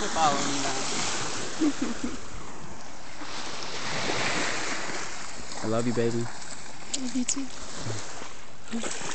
They're following me now. I love you, baby. Love you too.